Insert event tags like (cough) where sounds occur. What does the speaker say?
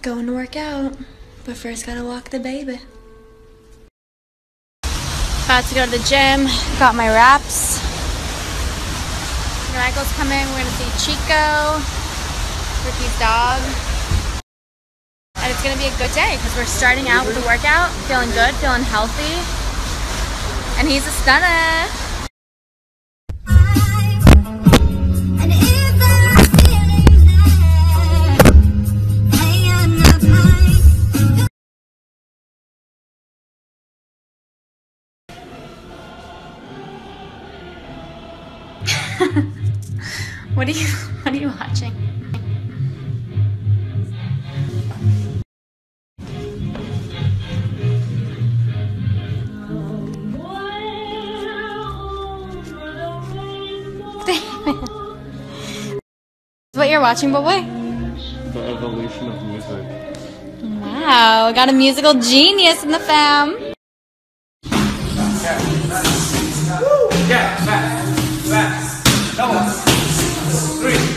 Going to work out, but first gotta walk the baby. About to go to the gym. Got my wraps. Michael's coming. We're gonna see Chico, Ricky's dog. And it's gonna be a good day because we're starting out with the workout, feeling good, feeling healthy. And he's a stunner. (laughs) what are you what are you watching? (laughs) what you're watching, but wait. The evolution of music. Wow, got a musical genius in the fam. Yeah three.